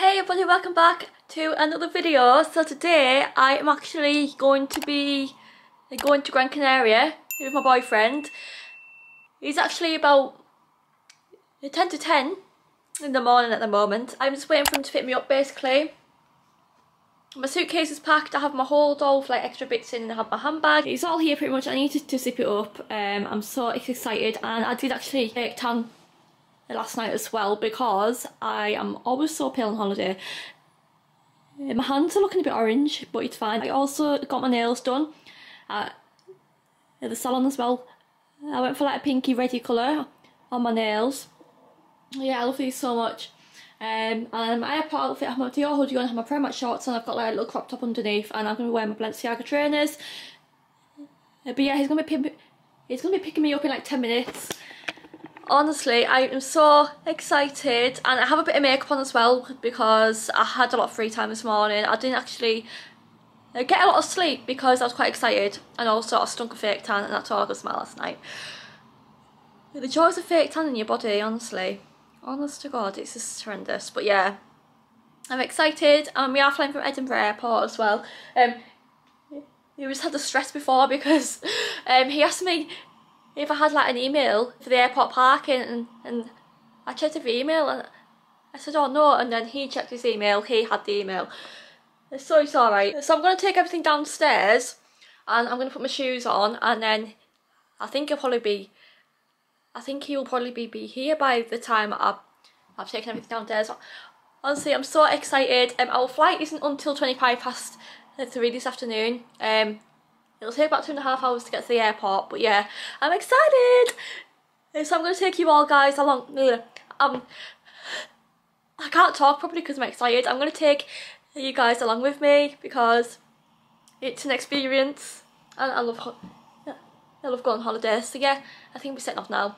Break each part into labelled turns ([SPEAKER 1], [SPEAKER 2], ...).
[SPEAKER 1] Hey everybody, welcome back to another video. So today I am actually going to be going to Gran Canaria with my boyfriend. He's actually about 10 to 10 in the morning at the moment. I'm just waiting for him to fit me up basically. My suitcase is packed, I have my hold all like extra bits in and I have my handbag. It's all here pretty much, I needed to zip it up. Um, I'm so excited and I did actually take tan last night as well because I am always so pale on holiday. Uh, my hands are looking a bit orange, but it's fine. I also got my nails done at, the salon as well. I went for like a pinky reddy colour on my nails. Yeah, I love these so much. Um, and my airport outfit, I have my Dior hoodie on, I have my Primark shorts and I've got like a little crop top underneath and I'm going to wear my Balenciaga trainers. Uh, but yeah, he's going to be he's going to be picking me up in like 10 minutes honestly I am so excited and I have a bit of makeup on as well because I had a lot of free time this morning. I didn't actually uh, get a lot of sleep because I was quite excited and also I stunk of fake tan and that's all I could smell last night. The joys of fake tan in your body honestly. Honest to god it's just horrendous. But yeah I'm excited and we are flying from Edinburgh airport as well. Um he just had the stress before because um, he asked me if I had like an email for the airport parking and, and I checked every email and I said oh no and then he checked his email, he had the email. So it's alright. So I'm going to take everything downstairs and I'm going to put my shoes on and then I think he'll probably be, I think he'll probably be, be here by the time I've, I've taken everything downstairs. Honestly, I'm so excited. Um, our flight isn't until 25 past 3 this afternoon. Um, It'll take about two and a half hours to get to the airport, but yeah, I'm excited! So I'm going to take you all guys along, um, I can't talk properly because I'm excited. I'm going to take you guys along with me because it's an experience and I love, I love going on holidays. So yeah, I think we're setting off now.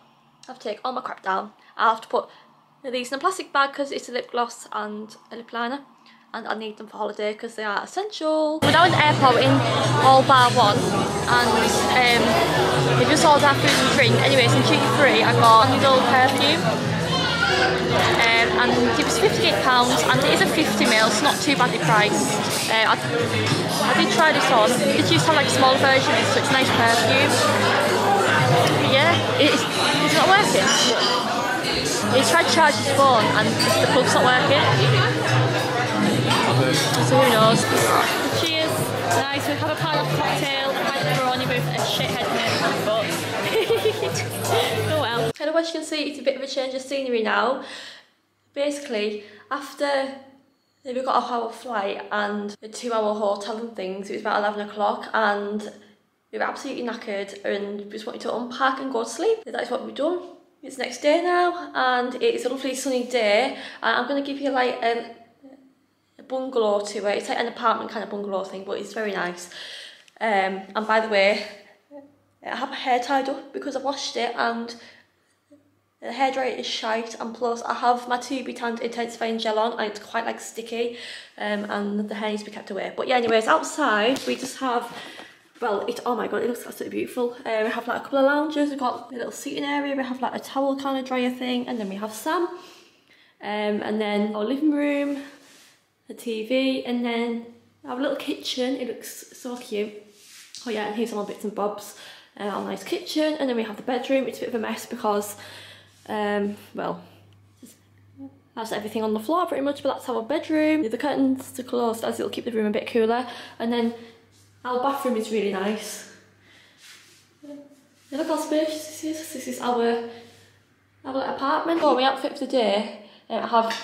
[SPEAKER 1] I have to take all my crap down. I have to put these in a plastic bag because it's a lip gloss and a lip liner and I need them for holiday because they are essential. We're now in the airport in all bar one and um, we just ordered our food and drink. Anyway, it's in duty free I got a Noodle perfume um, and it was £58 and it is a 50 ml, it's not too badly priced. Uh, I, I did try this on, it used to have like a small version so it's nice perfume. But yeah, it's, it's not working. He tried to charge his phone and the plug's not working. So who knows? Cheers. Nice, we have a pile of cocktail, a pepperoni with a shithead name, but oh well. Kind of as you can see, it's a bit of a change of scenery now. Basically, after we got off our flight and a two hour hotel and things, it was about 11 o'clock and we were absolutely knackered and just wanted to unpack and go to sleep. That is what we've done. It's next day now and it's a lovely sunny day uh, I'm going to give you like a bungalow to it. It's like an apartment kind of bungalow thing, but it's very nice. Um, and by the way, I have my hair tied up because I washed it and the hairdryer is shite and plus I have my To Be Tanned intensifying gel on and it's quite like sticky um, and the hair needs to be kept away. But yeah, anyways, outside we just have, well, it, oh my god, it looks absolutely beautiful. Uh, we have like a couple of lounges, we've got a little seating area, we have like a towel kind of dryer thing and then we have Sam. Um, and then our living room, the TV, and then our little kitchen. It looks so cute. Oh yeah, and here's all bits and bobs. Uh, our nice kitchen, and then we have the bedroom. It's a bit of a mess because, um, well, that's everything on the floor pretty much, but that's our bedroom. The curtains are closed as it'll keep the room a bit cooler. And then our bathroom is really nice. Look how spacious this is. This is our, our apartment. Oh, my outfit for the day, uh, I have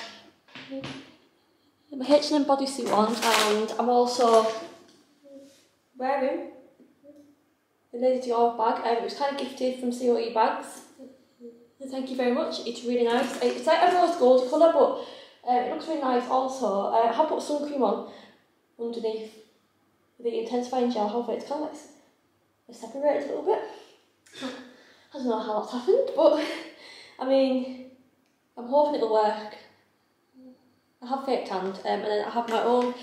[SPEAKER 1] my H&M bodysuit on and I'm also wearing the Lady Dior bag. Um, it was kind of gifted from COE Bags. Thank you very much. It's really nice. It's like a rose gold colour but uh, it looks really nice also. Uh, I have put sun cream on underneath the intensifying gel. However, it's kind of like separated a little bit. I don't know how that's happened but I mean I'm hoping it'll work. I have fake tanned um, and then I have my own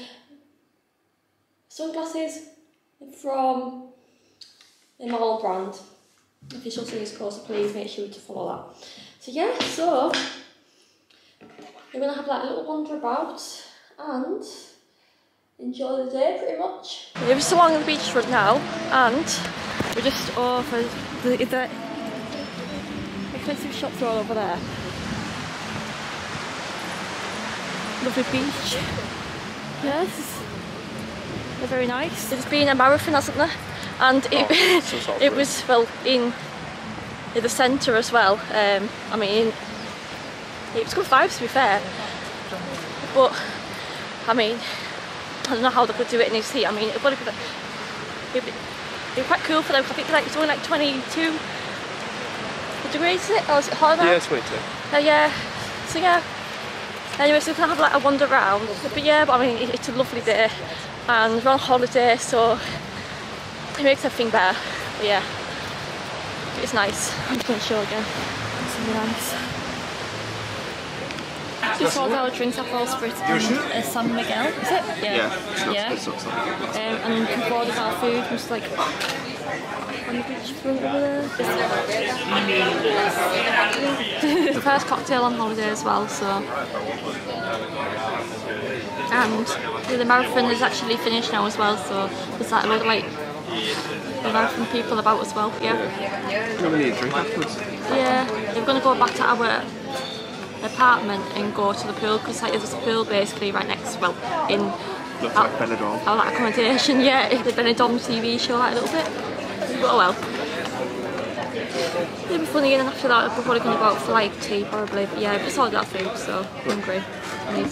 [SPEAKER 1] sunglasses from my own brand. If you should Official Series course, please make sure to follow that. So yeah, so we're gonna have like a little wander about and enjoy the day pretty much. We're just along the beachfront now and we're just over the, the expensive shops are all over there. Lovely beach. Yes. They're very nice. It's been a marathon, hasn't there? And it,
[SPEAKER 2] Oh,
[SPEAKER 1] it was, well, in, in the centre as well. Um, I mean, it was good vibes to be fair. But, I mean, I don't know how they could do it in this heat. I mean, it'd probably be, it'd be, it'd be quite cool for them. I think like, it's only like 22 degrees, is it? Or is it hotter now?
[SPEAKER 2] Yeah, 22.
[SPEAKER 1] Uh, yeah. So yeah. Anyway, so we can have like a wander around. But yeah, but I mean, it's a lovely day, and we're on holiday, so it makes everything better. But yeah, it's nice. I'm just gonna show again. It's really nice. Just ordered our drinks at Falls Sprit and uh, San Miguel, is it? Yeah. Yeah. Um, and we've ordered our food, just like the beach front over there. the first cocktail on holiday as well, so. And the marathon is actually finished now as well, so there's a lot of like the marathon people about as well. Yeah.
[SPEAKER 2] Do we need a drink afterwards?
[SPEAKER 1] Yeah, we're gonna go back to our apartment and go to the pool because like, there's a pool basically right next, well, in
[SPEAKER 2] Looks
[SPEAKER 1] our,
[SPEAKER 2] like Benidorm.
[SPEAKER 1] our accommodation. Yeah, the Benidorm TV show like a little bit. But oh well. It'll be funny, and after that, we're probably gonna go out for like tea probably. But yeah, all that food, so hungry. I need,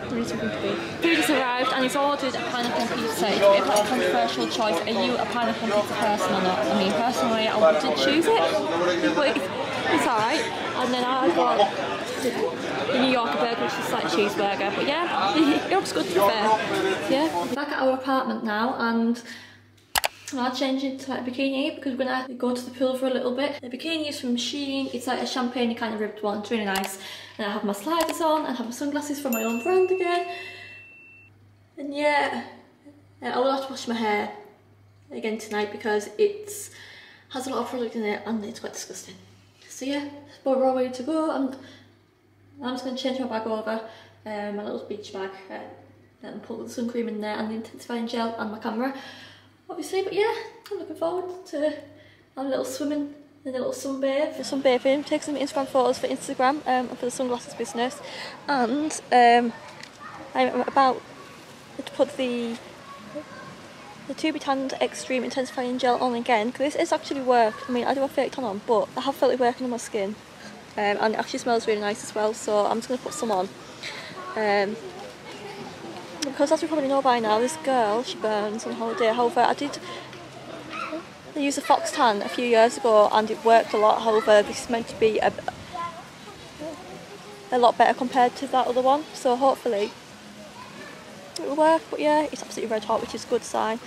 [SPEAKER 1] I need something to. Food has arrived and he's ordered a pineapple pizza. It's a bit of a controversial choice. Are you a pineapple pizza person or not? I mean, personally, I wouldn't choose it, but it's, alright. And then I got the New Yorker burger, which is like cheeseburger. But yeah, it looks good to be fair. Yeah, back at our apartment now and I changed into like bikini because we're gonna go to the pool for a little bit. The bikini is from Shein, it's like a champagne kind of ribbed one, it's really nice. And I have my sliders on and have my sunglasses from my own brand again. And yeah, I will have to wash my hair again tonight because it's has a lot of product in it and it's quite disgusting. So yeah, but we're all ready to go. I'm, I'm just going to change my bag over, um, my little beach bag, uh, and put the sun cream in there and the intensifying gel and my camera, obviously. But yeah, I'm looking forward to a little swimming and a little sunbathe. Sunbathing, take some Instagram photos for Instagram um, and for the sunglasses business. And um, I'm about to put the the Tube Tanned Extreme Intensifying Gel on again because this is actually worked. I mean, I do have fake tan on, but I have felt it working on my skin. Um, and it actually smells really nice as well, so I'm just going to put some on. Um, because as you probably know by now, this girl, she burns on holiday. However, I did use a Fox Tan a few years ago and it worked a lot. However, this is meant to be a, a lot better compared to that other one, so hopefully it will work. But yeah, it's absolutely red hot, which is a good sign.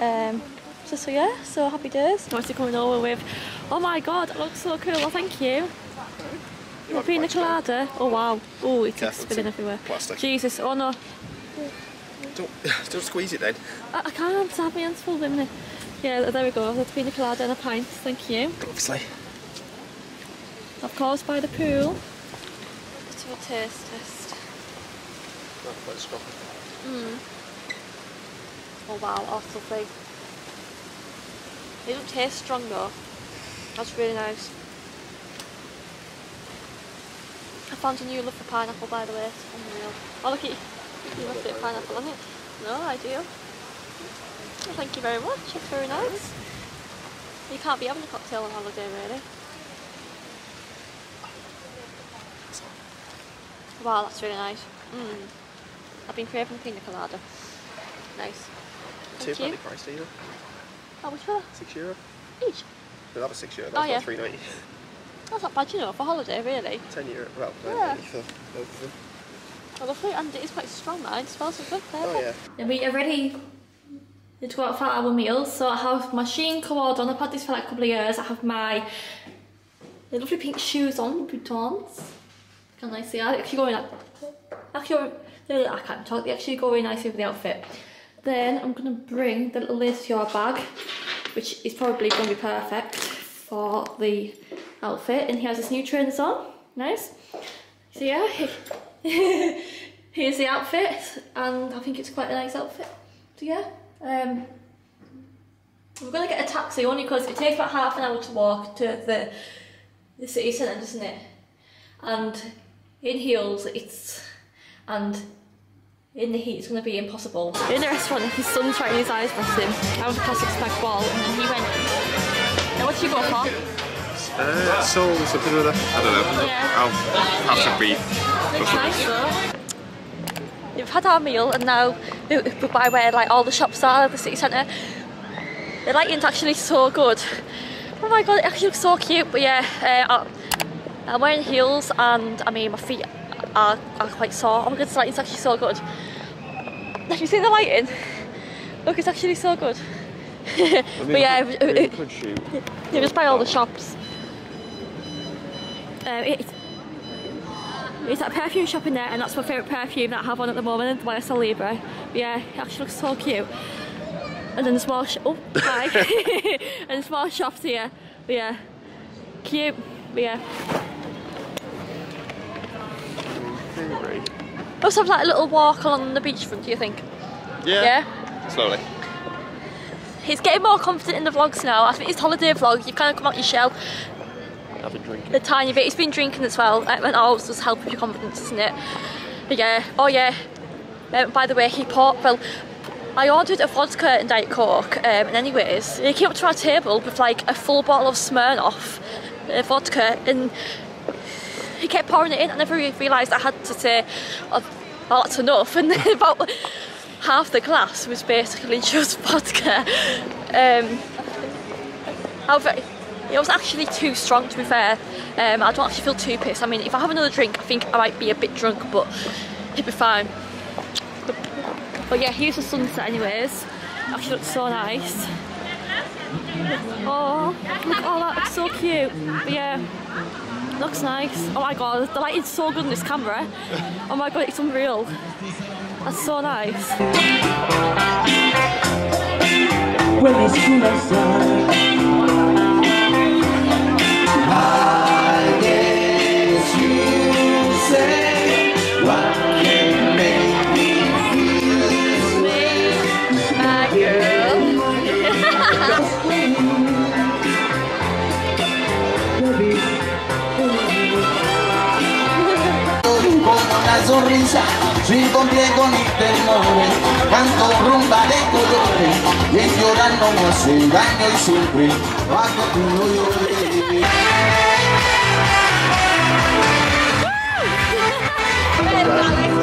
[SPEAKER 1] Um, so, so yeah, so happy days. What's he coming over with? Oh my god, it looks so cool. Well, thank you. A pina colada. Oh wow. Oh, it's
[SPEAKER 2] Careful,
[SPEAKER 1] spilling everywhere.
[SPEAKER 2] plastic.
[SPEAKER 1] Jesus. Oh no.
[SPEAKER 2] Don't, don't squeeze it then.
[SPEAKER 1] I, I can't. I have my hands full it. Yeah, there we go. That's pina colada and a pint. Thank you.
[SPEAKER 2] Obviously.
[SPEAKER 1] Of course, by the pool. Bit of a taste test.
[SPEAKER 2] Not quite strong.
[SPEAKER 1] Oh wow, that's thing. It doesn't taste strong though. That's really nice. I found a new love for pineapple by the way. It's unreal. Oh look at you. You left it pineapple on it. No, I do. Well, thank you very much. It's very nice. You can't be having a cocktail on holiday really. Wow, that's really nice. Mm. I've been craving pina colada. Nice. Thank you.
[SPEAKER 2] badly priced either.
[SPEAKER 1] Oh, which one?
[SPEAKER 2] Six euro.
[SPEAKER 1] Each.
[SPEAKER 2] No, that was six euro.
[SPEAKER 1] Oh,
[SPEAKER 2] That was
[SPEAKER 1] yeah.
[SPEAKER 2] three ninety.
[SPEAKER 1] That's not bad, you know, for holiday, really.
[SPEAKER 2] Ten euro. Well,
[SPEAKER 1] Yeah.
[SPEAKER 2] for both of them.
[SPEAKER 1] I love it, and it is quite strong, man. It smells so good.
[SPEAKER 2] Oh yeah.
[SPEAKER 1] And we are ready to go out for our meals. So I have my Shein co-order on. I've had this for like a couple of years. I have my lovely pink shoes on, Boutons. Can I see? I actually go in. Actually, I can't talk. They actually go really nicely with the outfit. Then I'm gonna bring the little lace your bag, which is probably gonna be perfect for the outfit. And he has his new trainers on. Nice. So yeah, here's the outfit, and I think it's quite a nice outfit. So yeah, um, we're gonna get a taxi only because it takes about half an hour to walk to the the city centre, doesn't it? And in heels, it's and in the heat, it's going to be impossible. In the restaurant, his son's trying his eyes bless him. I was a classic spag ball, and then he went. Now, what did you go for?
[SPEAKER 2] Uh, soul something or other. I don't know.
[SPEAKER 1] Yeah.
[SPEAKER 2] I'll have some beef.
[SPEAKER 1] Looks nice though. We've had our meal and now we're by where like all the shops are, the city centre. The lighting's actually so good. Oh my god, it actually looks so cute. But yeah, uh, I'm wearing heels and I mean my feet are, are quite sore. Oh my god, the lighting's actually so good. Have you seen the lighting? Look, it's actually so good. but yeah, it, it, it was by all the shops. Um, it, it's that perfume shop in there and that's my favourite perfume that I have on at the moment, the YSL Libre. But yeah, it actually looks so cute. And then the small sh oh, hi. and the small shops here. But yeah, cute. But yeah. Let's have like a little walk along the beachfront, do you think?
[SPEAKER 2] Yeah.
[SPEAKER 1] Yeah?
[SPEAKER 2] Slowly.
[SPEAKER 1] He's getting more confident in the vlogs now. I think his holiday vlog, you've kind of come out your shell
[SPEAKER 2] Been drinking.
[SPEAKER 1] a tiny bit. He's been drinking as well, um, and always does help with your confidence, doesn't it? But yeah, oh yeah. Um, by the way, he bought, well, I ordered a vodka and Diet Coke, um, and anyways, he came up to our table with like a full bottle of Smirnoff uh, vodka, and he kept pouring it in. I never really realised I had to say, oh, that's enough, and about half the glass was basically just vodka. Um, however, it was actually too strong to be fair. Um, I don't actually feel too pissed. I mean, if I have another drink, I think I might be a bit drunk, but it'd be fine. But yeah, here's the sunset anyways. Actually looks so nice. Oh, look, at all that so cute. But yeah, looks nice. Oh my god, the lighting's so good in this camera. Oh my god, it's unreal. That's so nice.
[SPEAKER 3] tú sonrisa, sin complejo ni temores, canto rumba de colores, y el llorar no me hace daño y siempre bajo tu.
[SPEAKER 1] Ven, Alex.